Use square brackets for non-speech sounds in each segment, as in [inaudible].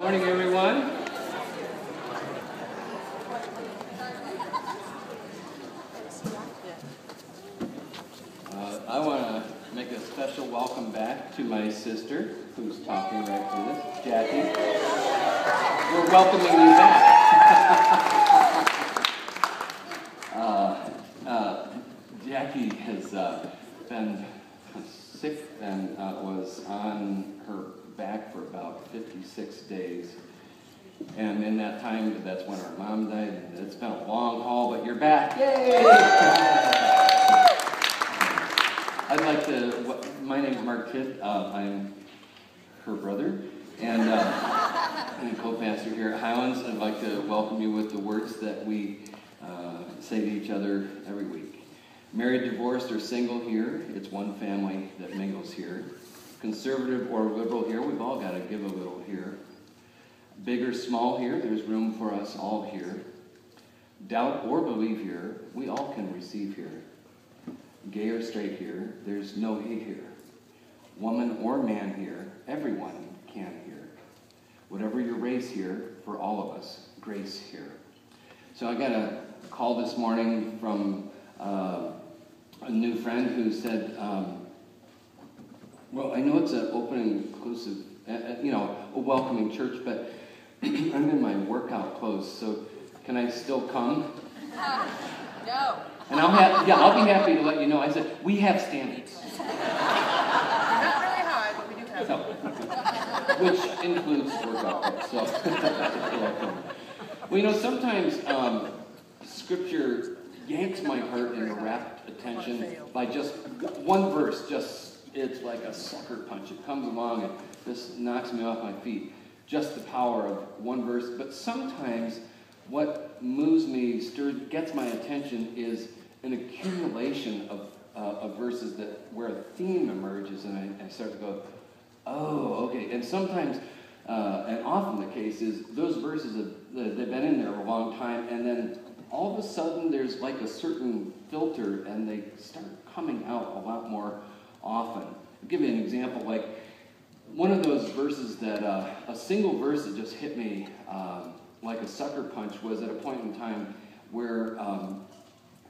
Morning, everyone. Uh, I want to make a special welcome back to my sister, who's talking right to this, Jackie. We're welcoming you back. [laughs] uh, uh, Jackie has uh, been sick and was on back for about 56 days. And in that time, that's when our mom died. And it's been a long haul, but you're back. Yay! I'd like to, what- my name's Mark Tidd. Uh, I'm her brother and, uh, and co-pastor here at Highlands. I'd like to welcome you with the words that we uh, say to each other every week. Married, divorced, or single here, it's one family that mingles here. Conservative or liberal here, we've all got to give a little here. Big or small here, there's room for us all here. Doubt or believe here, we all can receive here. Gay or straight here, there's no he here. Woman or man here, everyone can here. Whatever your race here, for all of us, grace here. So I got a call this morning from uh, a new friend who said, um, well, I know it's an open and inclusive, uh, uh, you know, a welcoming church, but [clears throat] I'm in my workout clothes, so can I still come? [laughs] No. And I'll have, yeah, I'll be happy to let you know. I said, we have standards, [laughs] Not really high, but we do have. so, which includes workout clothes. So, [laughs] well, you know, sometimes um, scripture yanks my heart into rapt attention by just one verse. Just it's like a sucker punch. It comes along and just knocks me off my feet. Just the power of one verse. But sometimes what moves me, stirs, gets my attention is an accumulation of, uh, of verses that where a theme emerges, and I, I start to go, oh, okay. And sometimes, uh, and often the case is those verses have they've been in there a long time, and then all of a sudden there's like a certain filter, and they start coming out a lot more often. I'll give you an example, like one of those verses that uh, a single verse that just hit me um, like a sucker punch was at a point in time where um,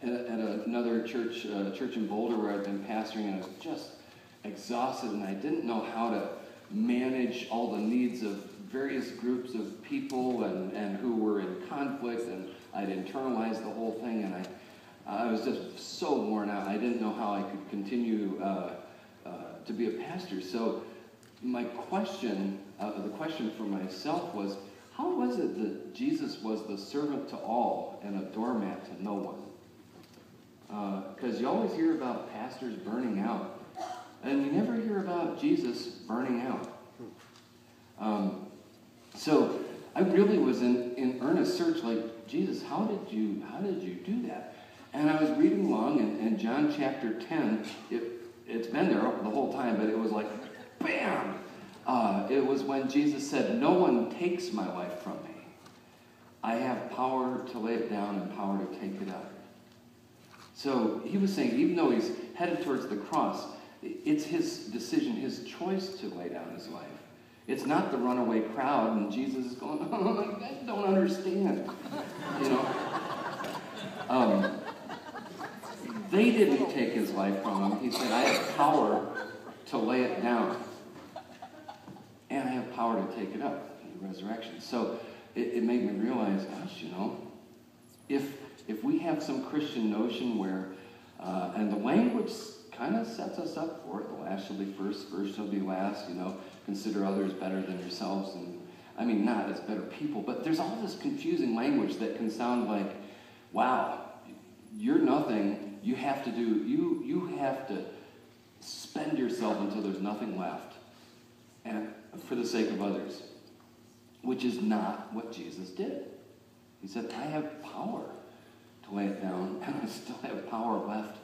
at, at another church, uh, church in Boulder where I'd been pastoring, and I was just exhausted, and I didn't know how to manage all the needs of various groups of people and, and who were in conflict, and I'd internalized the whole thing, and I, I was just so worn out. I didn't know how I could continue uh, uh, to be a pastor. So my question, uh, the question for myself was, how was it that Jesus was the servant to all and a doormat to no one? Because you always hear about pastors burning out, and you never hear about Jesus burning out. Um, so I really was in, in earnest search, like Jesus, how did you how did you do that? And I was reading along, and, and John chapter ten, it it's been there the whole time, but it was like, bam! Uh, it was when Jesus said, "No one takes my life from me. I have power to lay it down and power to take it up." So he was saying, even though he's headed towards the cross, it's his decision, his choice to lay down his life. It's not the runaway crowd, and Jesus is going, [laughs] oh, guys don't understand. You know? Um, they didn't take his life from him. He said, I have power to lay it down, and I have power to take it up in the resurrection. So it, it made me realize, gosh, you know, if if we have some Christian notion where, uh, and the language kind of sets us up for it, the last shall be first, first shall be last, you know, consider others better than yourselves. And I mean, not as better people, but there's all this confusing language that can sound like, wow, you're nothing. You have to do, you, you have to spend yourself until there's nothing left and for the sake of others, which is not what Jesus did. He said, I have power to lay it down, [laughs] and I still have power left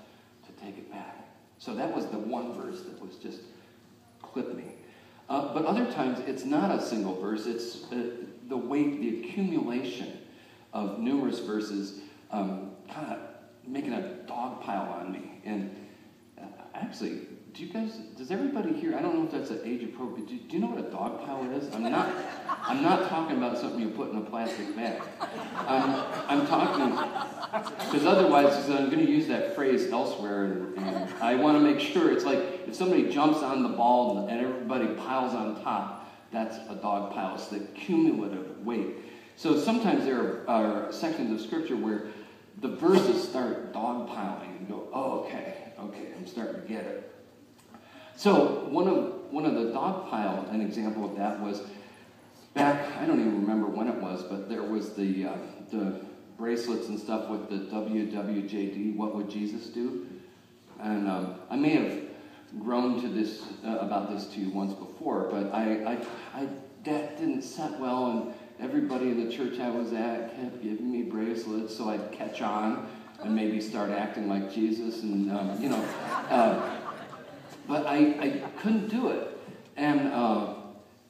to take it back. So that was the one verse that was just clipped me. Uh, but other times, it's not a single verse. It's uh, the weight, the accumulation of numerous verses um, kind of making a dog pile on me. And uh, actually, do you guys, does everybody here, I don't know if that's an age appropriate, do, do you know what a dog pile is? I'm not, I'm not talking about something you put in a plastic bag. I'm, I'm talking, because otherwise, because I'm going to use that phrase elsewhere, and, and I want to make sure it's like if somebody jumps on the ball and, and everybody piles on top, that's a dog pile. It's the cumulative weight. So sometimes there are, are sections of scripture where the verses start dogpiling and go, oh, okay, okay, I'm starting to get it. So one of one of the dogpile, an example of that was back. I don't even remember when it was, but there was the uh, the bracelets and stuff with the WWJD. What would Jesus do? And um, I may have grown to this uh, about this to you once before, but I, I, I that didn't set well, and everybody in the church I was at kept giving me bracelets, so I'd catch on and maybe start acting like Jesus, and um, you know. Uh, but I, I couldn't do it. And uh,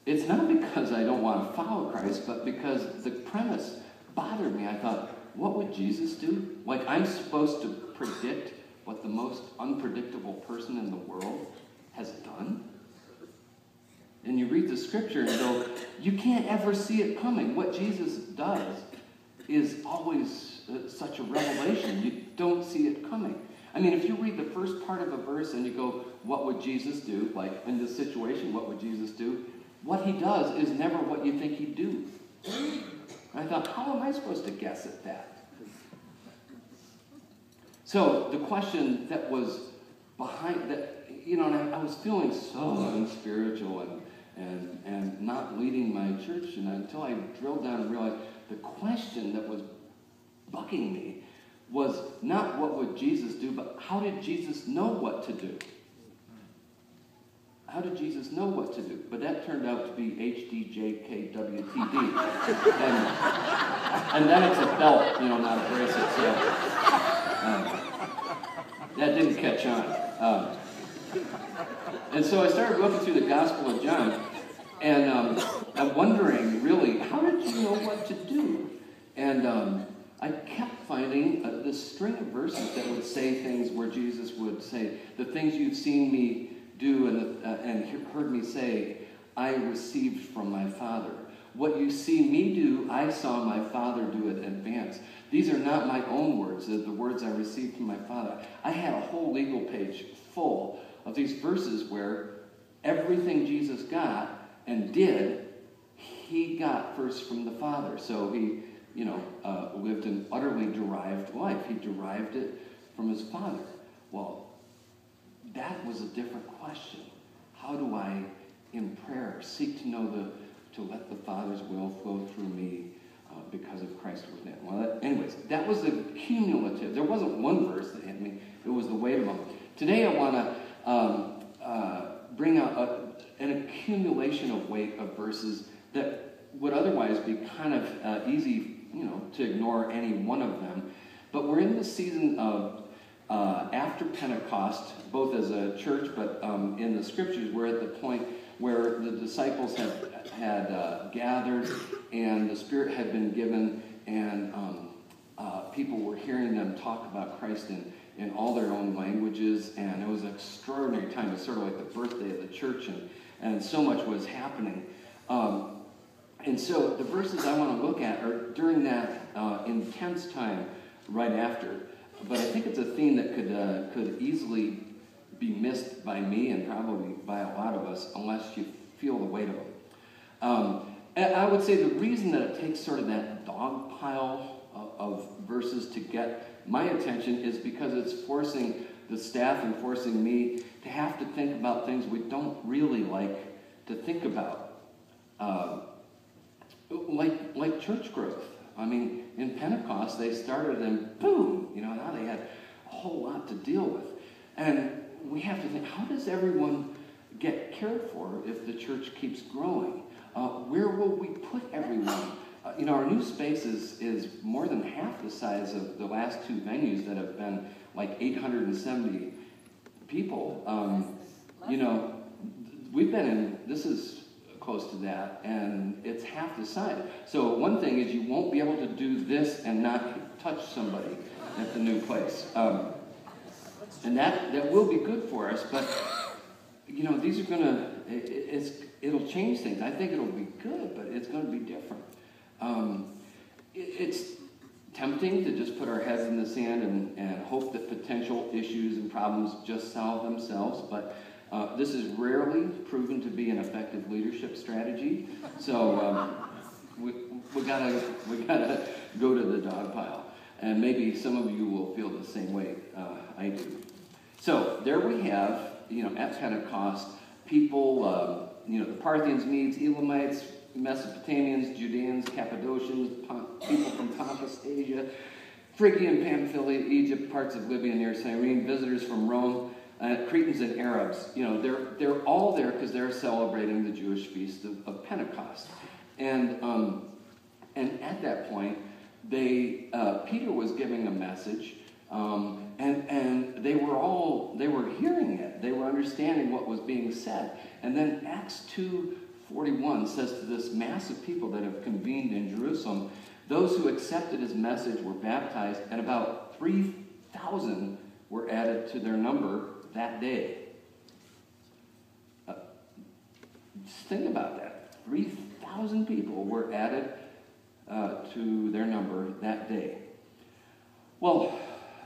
it's not because I don't want to follow Christ, but because the premise bothered me. I thought, what would Jesus do? Like, I'm supposed to predict what the most unpredictable person in the world has done? And you read the scripture and go, you can't ever see it coming. What Jesus does is always uh, such a revelation. You don't see it coming. I mean, if you read the first part of a verse and you go, what would Jesus do? Like in this situation, what would Jesus do? What he does is never what you think he'd do. I thought, how am I supposed to guess at that? So the question that was behind that, you know, I, I, was feeling so unspiritual and, and, and not leading my church, and until I drilled down and realized the question that was bugging me was not what would Jesus do, but how did Jesus know what to do? How did Jesus know what to do? But that turned out to be HDJKWTD. [laughs] and, and then it's a belt, you know, not a bracelet. So um, that didn't catch on. Um, and so I started looking through the Gospel of John, and um, I'm wondering, really, how did you know what to do? And um, I kept finding uh, this string of verses that would say things where Jesus would say, The things you've seen me do and, uh, and heard me say, I received from my Father. What you see me do, I saw my Father do it in advance. These are not my own words, they're the words I received from my Father. I had a whole legal page full of these verses where everything Jesus got and did, he got first from the Father. So he, you know, uh, lived an utterly derived life. He derived it from his Father. Well, that was a different question. How do I, in prayer, seek to know the, to let the Father's will flow through me uh, because of Christ within it? Well, that, anyways, that was a cumulative. There wasn't one verse that hit me. It was the weight of them. Today, I want to um, uh, bring out a, an accumulation of weight of verses that would otherwise be kind of uh, easy, you know, to ignore any one of them. But we're in the season of uh, after Pentecost, both as a church but um, in the scriptures, we're at the point where the disciples had, had uh, gathered and the Spirit had been given, and um, uh, people were hearing them talk about Christ in, in all their own languages, and it was an extraordinary time. It was sort of like the birthday of the church, and, and so much was happening. Um, and so the verses I want to look at are during that uh, intense time right after. But I think it's a theme that could, uh, could easily be missed by me and probably by a lot of us unless you feel the weight of them. Um, I would say the reason that it takes sort of that dog pile of, of verses to get my attention is because it's forcing the staff and forcing me to have to think about things we don't really like to think about. Uh, like, like church growth. I mean, in Pentecost, they started and boom, you know, now they had a whole lot to deal with. And we have to think, how does everyone get cared for if the church keeps growing? Uh, where will we put everyone? Uh, you know, our new space is, is more than half the size of the last two venues that have been like 870 people. Um, you know, we've been in, this is close to that, and it's half the size. So one thing is you won't be able to do this and not touch somebody at the new place. Um, and that, that will be good for us, but you know, these are going to, it's, it'll change things. I think it'll be good, but it's going to be different. Um, it, it's tempting to just put our heads in the sand and, and hope that potential issues and problems just solve themselves, but uh, this is rarely proven to be an effective leadership strategy. So um, we, we gotta we gotta go to the dog pile, and maybe some of you will feel the same way uh, I do. So there we have, you know, at Pentecost, people, um, you know, the Parthians, Medes, Elamites, Mesopotamians, Judeans, Cappadocians, people from Pontus, Asia, Phrygia and Pamphylia, Egypt, parts of Libya near Cyrene, visitors from Rome, uh, Cretans and Arabs. You know, they're, they're all there because they're celebrating the Jewish feast of, of Pentecost. And, um, and at that point, they, uh, Peter was giving a message, um, and, and they were all, they were hearing it. They were understanding what was being said. And then Acts 2 41 says to this mass of people that have convened in Jerusalem, those who accepted his message were baptized, and about 3,000 were added to their number that day. Uh, just think about that. 3,000 people were added uh, to their number that day. Well,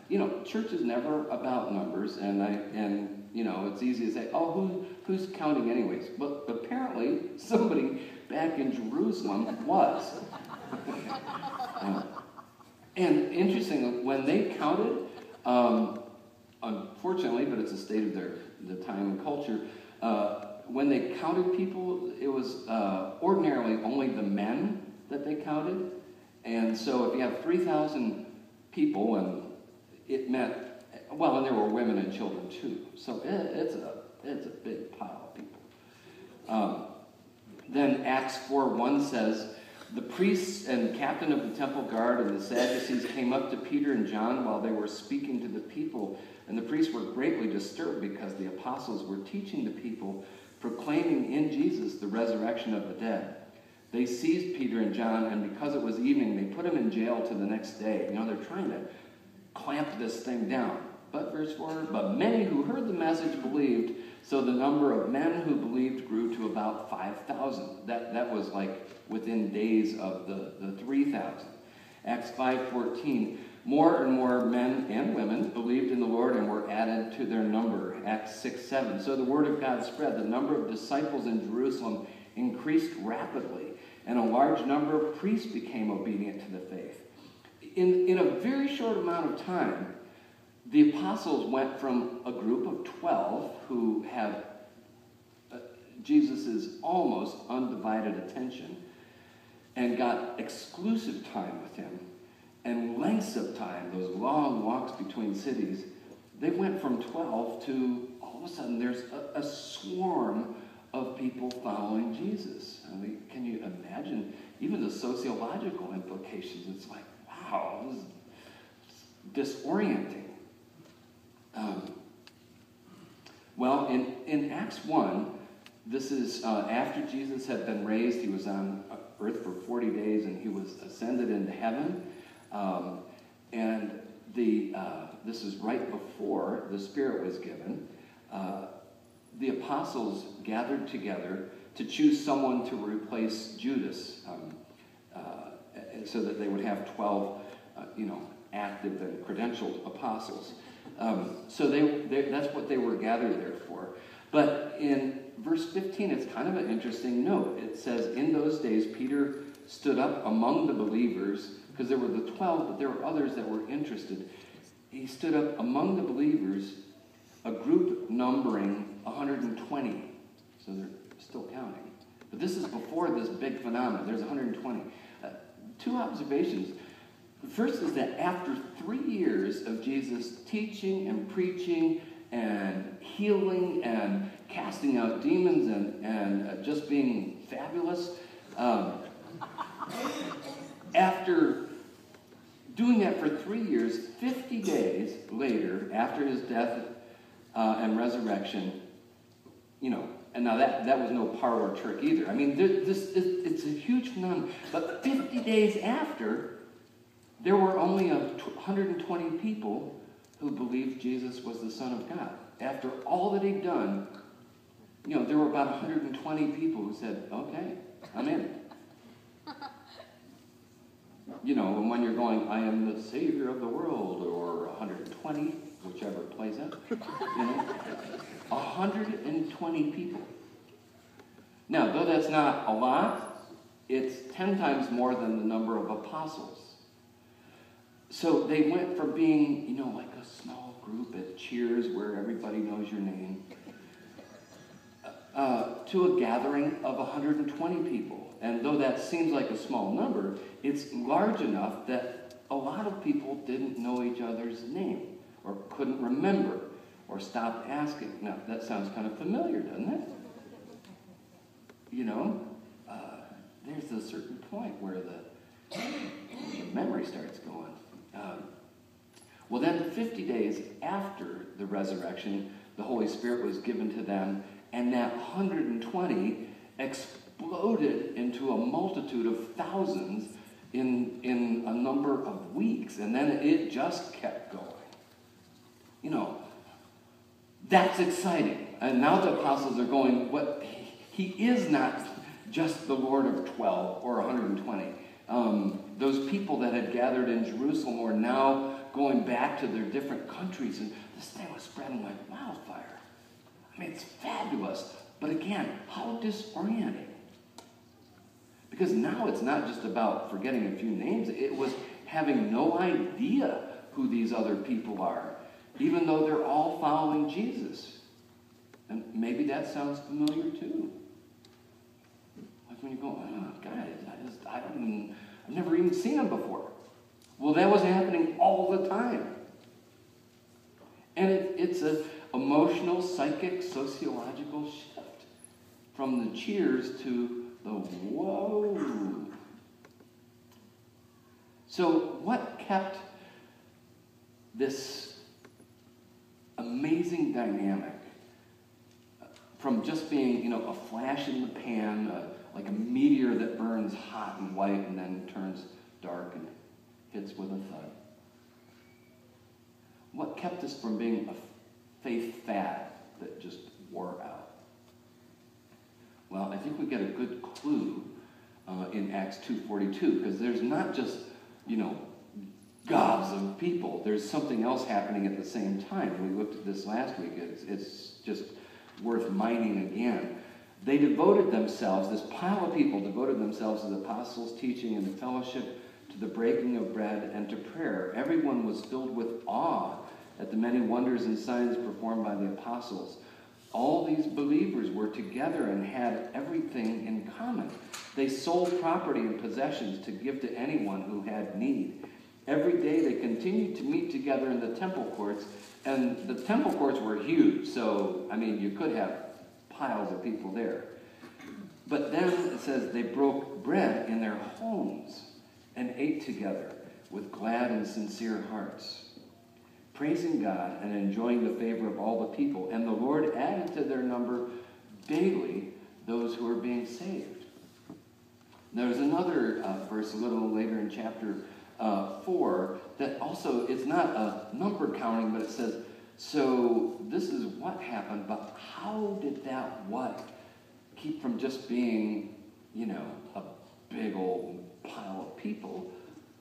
you know, church is never about numbers, and I and you know it's easy to say, oh, who who's counting anyways? But apparently [laughs] somebody back in Jerusalem was. uh, [laughs] and interesting, when they counted, um, unfortunately, but it's a state of their the time and culture. Uh, when they counted people, it was uh, ordinarily only the men that they counted, and so if you have three thousand people, and it meant well, and there were women and children too. So it, it's a it's a big pile of people. Um, then Acts four one says. The priests and captain of the temple guard and the Sadducees came up to Peter and John while they were speaking to the people and the priests were greatly disturbed because the apostles were teaching the people, proclaiming in Jesus the resurrection of the dead. They seized Peter and John, and because it was evening, they put them in jail to the next day. You know, they're trying to clamp this thing down. But, verse 4, but many who heard the message believed, so the number of men who believed grew to about 5,000. That, that was like within days of the, the 3,000. Acts 5.14, more and more men and women believed in the Lord and were added to their number. Acts 6 7. So the word of God spread. The number of disciples in Jerusalem increased rapidly, and a large number of priests became obedient to the faith. In, in a very short amount of time, the apostles went from a group of 12 who have uh, Jesus' almost undivided attention and got exclusive time with him and lengths of time, those long walks between cities, they went from 12 to all of a sudden there's a, a swarm of people following Jesus. I mean, can you imagine even the sociological implications? It's like, wow, this is disorienting. Um, well, in, in Acts 1, this is uh, after Jesus had been raised. He was on earth for 40 days and he was ascended into heaven. Um, and the, uh, this is right before the Spirit was given. Uh, the apostles gathered together to choose someone to replace Judas um, uh, so that they would have 12, uh, you know, active and credentialed apostles. Um, so they, they, that's what they were gathered there for. But in verse 15, it's kind of an interesting note. It says, In those days, Peter stood up among the believers because there were the 12, but there were others that were interested. He stood up among the believers, a group numbering 120. So they're still counting. But this is before this big phenomenon. There's 120. Uh, two observations. The first is that after three years of Jesus teaching and preaching and healing and casting out demons and, and uh, just being fabulous, um, after doing that for three years, 50 days later, after his death uh, and resurrection, you know, and now that, that was no parlor trick either. I mean, this, it's a huge phenomenon. But 50 days after, there were only 120 people who believed Jesus was the Son of God. After all that he'd done you know, there were about 120 people who said, okay, I'm in. You know, and when you're going, I am the savior of the world, or 120, whichever plays out, you know, 120 people. Now, though that's not a lot, it's 10 times more than the number of apostles. So they went from being, you know, like a small group at Cheers where everybody knows your name, uh, to a gathering of 120 people. And though that seems like a small number, it's large enough that a lot of people didn't know each other's name or couldn't remember or stopped asking. Now, that sounds kind of familiar, doesn't it? You know, uh, there's a certain point where the, the memory starts going. Um, well, then, 50 days after the resurrection, the Holy Spirit was given to them, and that 120 exploded into a multitude of thousands in, in a number of weeks. And then it just kept going. You know, that's exciting. And now the apostles are going, what he is not just the Lord of 12 or 120. Um, those people that had gathered in Jerusalem were now going back to their different countries, and this thing was spreading like wildfire. I mean, it's fabulous. But again, how disorienting. Because now it's not just about forgetting a few names, it was having no idea who these other people are, even though they're all following Jesus. And maybe that sounds familiar too. Like when you go, oh, guys, I just, I don't even, I've never even seen them before. Well, that was happening all the time. And it, it's an emotional, psychic, sociological shift from the cheers to the whoa. So, what kept this amazing dynamic from just being, you know, a flash in the pan, uh, like a meteor that burns hot and white and then turns dark and hits with a thud? What kept us from being a faith fad that just wore out? Well, I think we get a good clue uh, in Acts 2.42 because there's not just, you know, gobs of people. There's something else happening at the same time. We looked at this last week. It's, it's just worth mining again. They devoted themselves, this pile of people devoted themselves to the apostles' teaching and the fellowship, to the breaking of bread, and to prayer. Everyone was filled with awe at the many wonders and signs performed by the apostles. All these believers were together and had everything in common. They sold property and possessions to give to anyone who had need. Every day they continued to meet together in the temple courts, and the temple courts were huge, so, I mean, you could have piles of people there. But then it says they broke bread in their homes and ate together with glad and sincere hearts praising God and enjoying the favor of all the people. And the Lord added to their number daily those who were being saved. There's another uh, verse a little later in chapter uh, 4 that also, it's not a number counting, but it says, so this is what happened, but how did that what keep from just being, you know, a big old pile of people,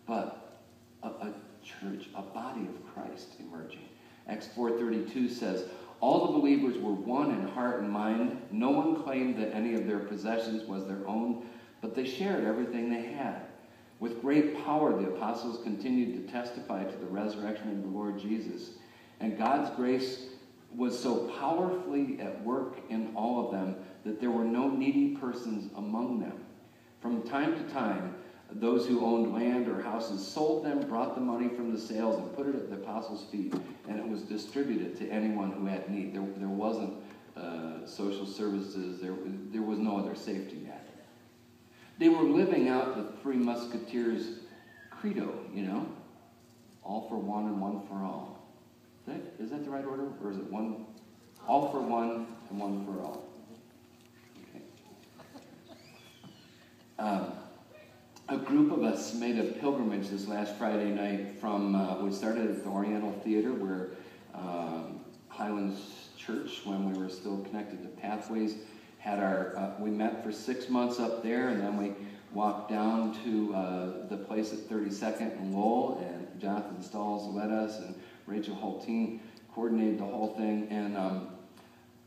but a, a church, a body of Christ emerging. Acts 4.32 says, All the believers were one in heart and mind. No one claimed that any of their possessions was their own, but they shared everything they had. With great power, the apostles continued to testify to the resurrection of the Lord Jesus. And God's grace was so powerfully at work in all of them that there were no needy persons among them. From time to time, those who owned land or houses sold them, brought the money from the sales, and put it at the apostles' feet, and it was distributed to anyone who had need. There, there wasn't uh, social services, there, there was no other safety net. They were living out the Three Musketeers' credo, you know? All for one and one for all. Is that the right order? Or is it one? All for one and one for all. Okay. Um, a group of us made a pilgrimage this last Friday night from, uh, we started at the Oriental Theater where um, Highlands church when we were still connected to Pathways. Had our, uh, we met for six months up there, and then we walked down to uh, the place at 32nd and Lowell, and Jonathan Stalls led us, and Rachel Hulteen coordinated the whole thing. And um,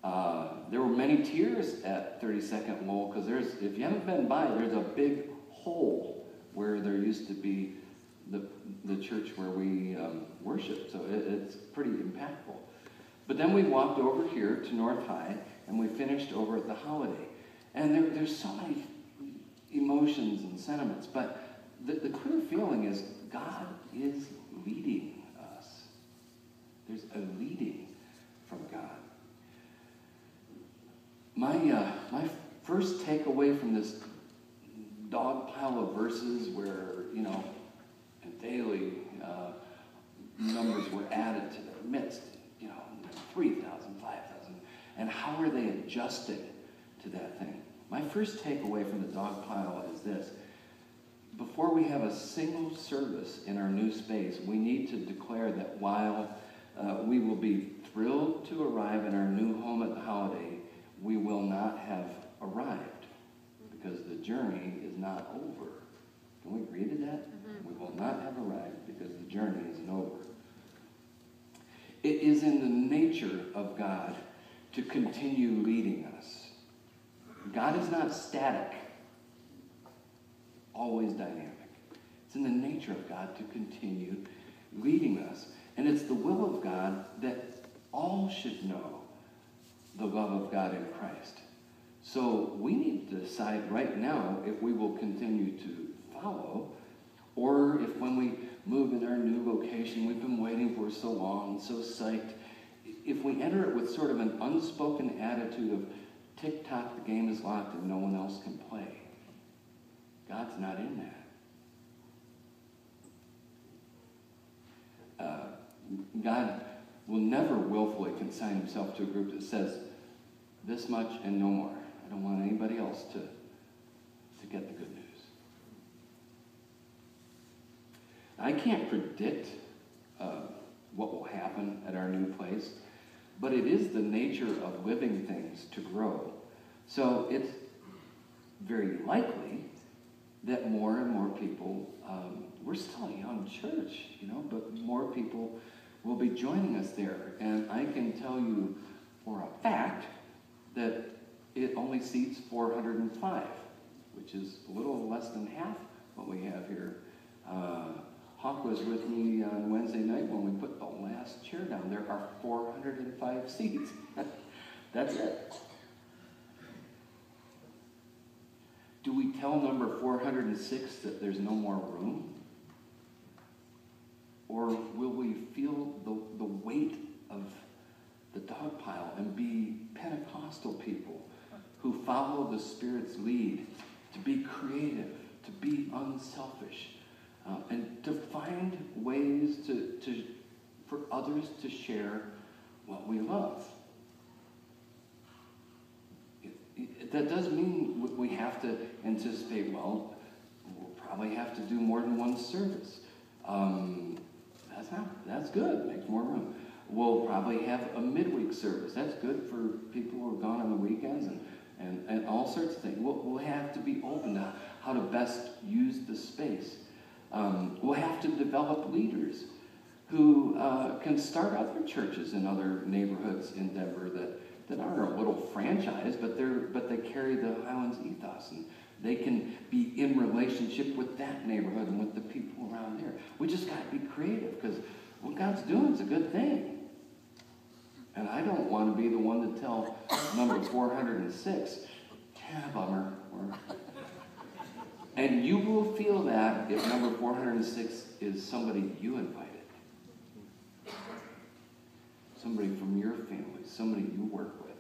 uh, there were many tears at 32nd Lowell because there's, if you haven't been by, there's a big hole where there used to be the, the church where we um, worship. So it, it's pretty impactful. But then we walked over here to North High and we finished over at the Holiday. And there, there's so many emotions and sentiments, but the, the clear feeling is God is leading. There's a leading from God. My, uh, my first takeaway from this dog pile of verses where, you know, daily uh, numbers were added to the midst, you know, 3,000, 5,000, and how are they adjusted to that thing? My first takeaway from the dog pile is this. Before we have a single service in our new space, we need to declare that while uh, we will be thrilled to arrive in our new home at the holiday, we will not have arrived because the journey is not over. Can we agree to that? Mm-hmm. We will not have arrived because the journey isn't over. It is in the nature of God to continue leading us. God is not static, always dynamic. It's in the nature of God to continue leading us. And it's the will of God that all should know the love of God in Christ. So we need to decide right now if we will continue to follow, or if when we move in our new location we've been waiting for so long, so psyched, if we enter it with sort of an unspoken attitude of tick tock, the game is locked and no one else can play. God's not in that. Uh, God will never willfully consign himself to a group that says this much and no more. I don't want anybody else to, to get the good news. I can't predict uh, what will happen at our new place, but it is the nature of living things to grow. So it's very likely that more and more people, um, we're still a young church, you know, but more people will be joining us there. And I can tell you for a fact that it only seats 405, which is a little less than half what we have here. Uh, Hawk was with me on Wednesday night when we put the last chair down. There are 405 seats. [laughs] That's it. Do we tell number 406 that there's no more room? Or will we feel the, the weight of the dog pile and be Pentecostal people who follow the Spirit's lead to be creative, to be unselfish, uh, and to find ways to, to, for others to share what we love. It, it, that does mean we have to anticipate, well, we'll probably have to do more than one service. Um, that's not, that's good, makes more room. We'll probably have a midweek service. That's good for people who are gone on the weekends and, and, and all sorts of things. We'll, we'll have to be open to how to best use the space. Um, we'll have to develop leaders who uh, can start other churches in other neighborhoods in Denver that, that aren't a little franchise, but they're but they carry the Highlands ethos and they can be in relationship with that neighborhood and with the people around there. We just got to be creative because what God's doing is a good thing. And I don't want to be the one to tell number 406, yeah, bummer. And you will feel that if number 406 is somebody you invited. Somebody from your family, somebody you work with.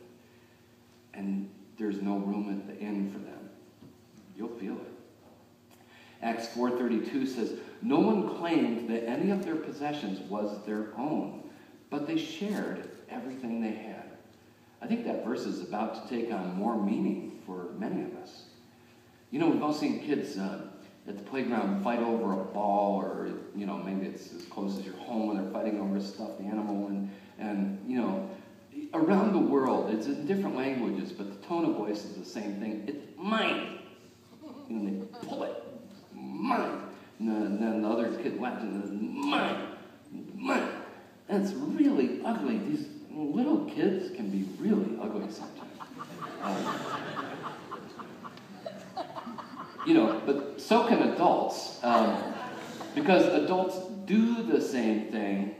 And there's no room at the end for them. You'll feel it. Acts 4.32 says, No one claimed that any of their possessions was their own, but they shared everything they had. I think that verse is about to take on more meaning for many of us. You know, we've all seen kids uh, at the playground fight over a ball, or you know, maybe it's as close as your home, and they're fighting over a stuffed animal, and and you know, around the world, it's in different languages, but the tone of voice is the same thing. It's mine. And they pull it. Mine. And then, the other kid laughs and says, mine. Mine. That's really ugly. These little kids can be really ugly sometimes. Um, you know, but so can adults. Um, because adults do the same thing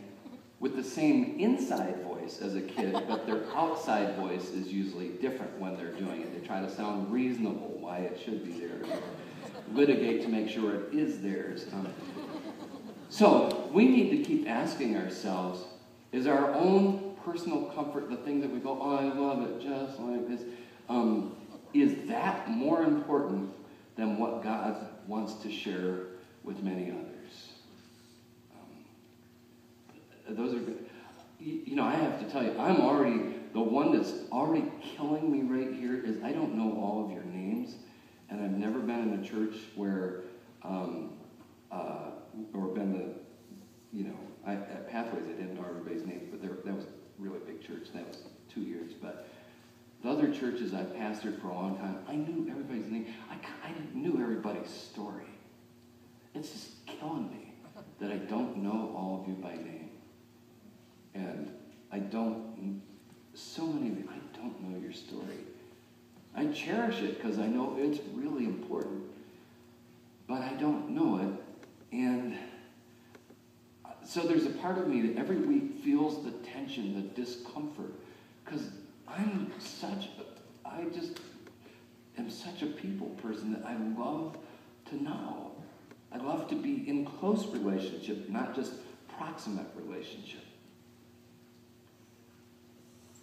with the same inside voice as a kid, [laughs] but their outside voice is usually different when they're doing it. They try to sound reasonable why it should be theirs, litigate to make sure it is theirs. Um, so we need to keep asking ourselves is our own personal comfort the thing that we go, oh, I love it just like this? Um, is that more important than what God wants to share with many others? Those are. You know, I have to tell you, I'm already, the one that's already killing me right here is I don't know all of your names, and I've never been in a church where, um, uh, or been the, you know, I, at Pathways I didn't know everybody's names, but there, that was a really big church, that was two years, but the other churches I've pastored for a long time, I knew everybody's name. I, I knew everybody's story. It's just killing me that I don't know all of you by name. And I don't, so many of you, I don't know your story. I cherish it because I know it's really important, but I don't know it. And so there's a part of me that every week feels the tension, the discomfort, because I'm such, a, I just am such a people person that I love to know. I love to be in close relationship, not just proximate relationship.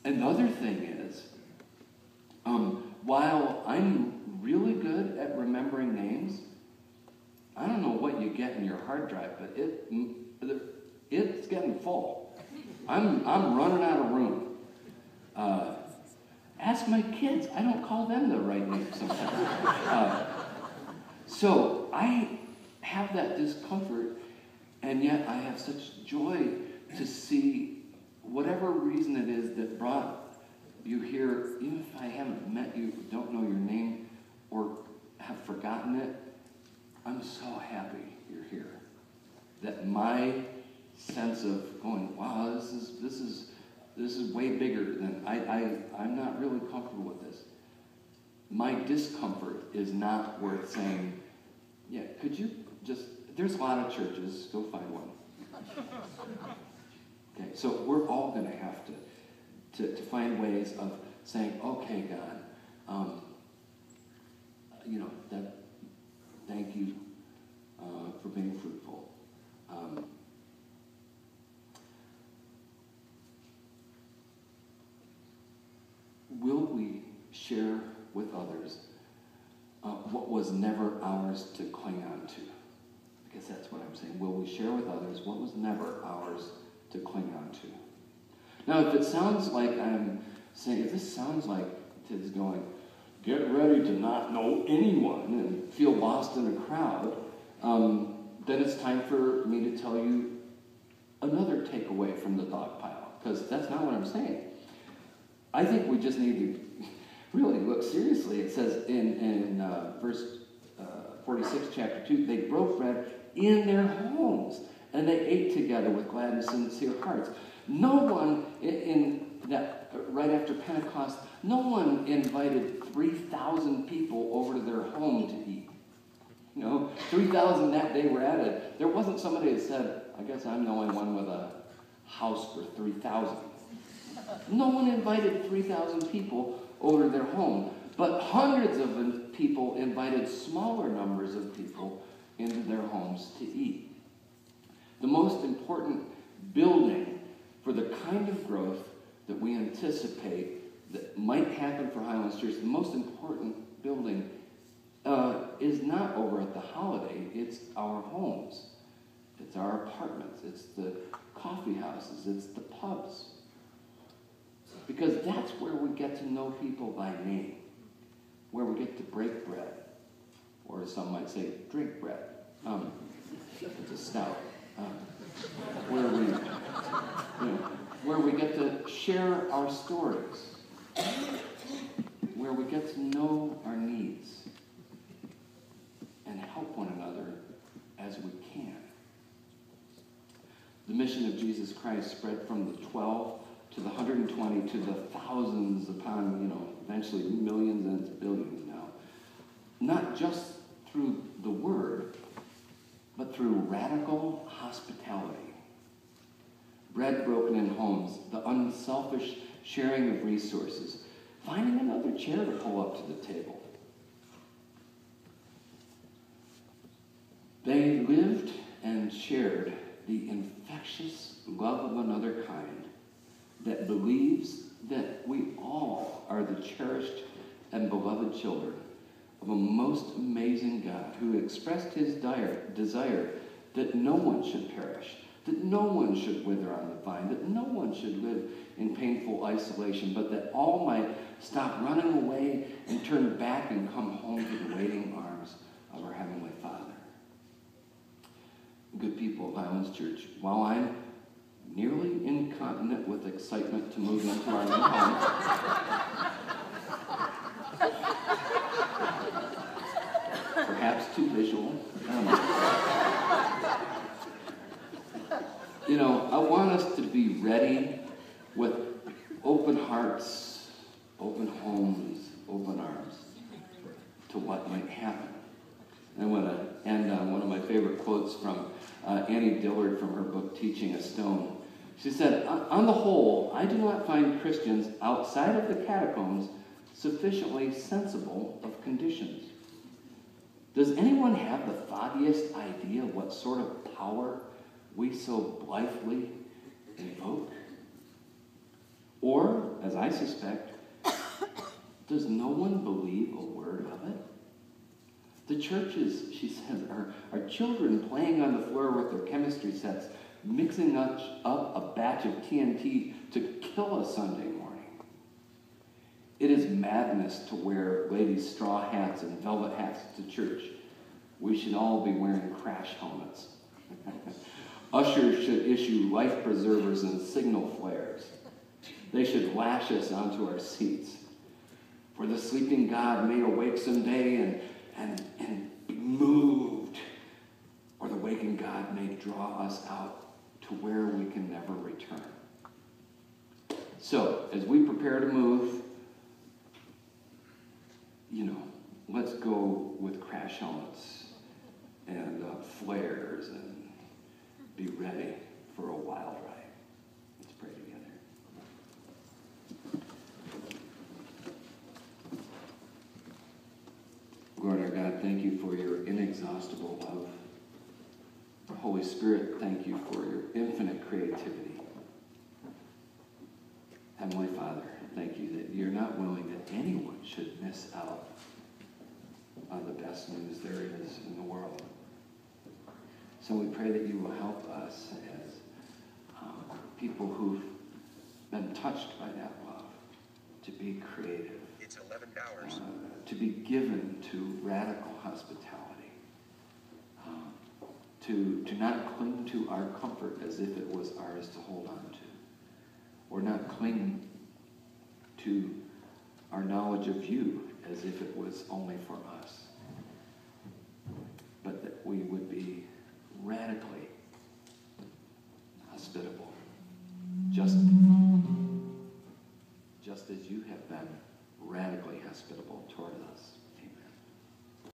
Another thing is, um, while I'm really good at remembering names, I don't know what you get in your hard drive, but it it's getting full. I'm I'm running out of room. Uh, ask my kids. I don't call them the right name sometimes. Uh, so I have that discomfort, and yet I have such joy to see whatever reason it is that brought you here, even if I haven't met you, don't know your name, or have forgotten it, I'm so happy you're here. That my sense of going, wow, this is this is this is way bigger than I, I I'm not really comfortable with this. My discomfort is not worth saying, yeah, could you just there's a lot of churches, go find one. [laughs] Okay, so we're all going to have to, to, to find ways of saying, okay, God, um, you know, that, thank you uh, for being fruitful. Um, will we share with others uh, what was never ours to cling on to? Guess that's what I'm saying. Will we share with others what was never ours to cling on to. Now, if it sounds like I'm saying, if this sounds like it's going, get ready to not know anyone and feel lost in a crowd, um, then it's time for me to tell you another takeaway from the thought pile, because that's not what I'm saying. I think we just need to [laughs] really look seriously. It says in, in uh, verse uh, 46, chapter 2, they broke bread in their homes and they ate together with gladness and sincere hearts. No one in, in that right after Pentecost, no one invited 3,000 people over to their home to eat. You know, 3,000 that day were added. There wasn't somebody that said, I guess I'm the only one with a house for 3,000. No one invited 3,000 people over to their home, but hundreds of people invited smaller numbers of people into their homes to eat the most important building for the kind of growth that we anticipate that might happen for Highlands Church, the most important building uh, is not over at the holiday, it's our homes. It's our apartments, it's the coffee houses, it's the pubs. Because that's where we get to know people by name, where we get to break bread, or as some might say, drink bread. Um, it's a stout. Uh, where we, you know, where we get to share our stories, where we get to know our needs and help one another as we can. The mission of Jesus Christ spread from the 12 to the 120 to the thousands upon, you know, eventually millions and billions now. Not just through the word, but through radical hospitality. Bread broken in homes, the unselfish sharing of resources, finding another chair to pull up to the table. They lived and shared the infectious love of another kind that believes that we all are the cherished and beloved children of a most amazing God who expressed his dire, desire that no one should perish, that no one should wither on the vine, that no one should live in painful isolation, but that all might stop running away and turn back and come home to the waiting arms of our Heavenly Father. Good people of Highlands Church, while I'm nearly incontinent with excitement to move into our new home, [laughs] perhaps too visual. you know, I want us to be ready with open hearts, open homes, open arms to what might happen. And I want to end on one of my favorite quotes from uh, Annie Dillard from her book, Teaching a Stone. She said, On the whole, I do not find Christians outside of the catacombs sufficiently sensible of conditions. Does anyone have the foggiest idea what sort of power we so blithely invoke? Or, as I suspect, does no one believe a word of it? The churches, she says, are, are children playing on the floor with their chemistry sets, mixing up, up a batch of TNT to kill a Sunday morning. It is madness to wear ladies' straw hats and velvet hats to church. We should all be wearing crash helmets. [laughs] Ushers should issue life preservers and signal flares. They should lash us onto our seats. For the sleeping God may awake someday and, and, and be moved, or the waking God may draw us out to where we can never return. So, as we prepare to move, you know, let's go with crash helmets and uh, flares and be ready for a wild ride. Let's pray together. Lord our God, thank you for your inexhaustible love. Holy Spirit, thank you for your infinite creativity. Heavenly Father, thank you that you're not willing that anyone should miss out on the best news there is in the world. So we pray that you will help us as um, people who've been touched by that love to be creative. It's 11 hours. Uh, to be given to radical hospitality. Um, to, to not cling to our comfort as if it was ours to hold on to. Or not cling to our knowledge of you as if it was only for us. But that we would be radically hospitable. Just, just as you have been radically hospitable toward us.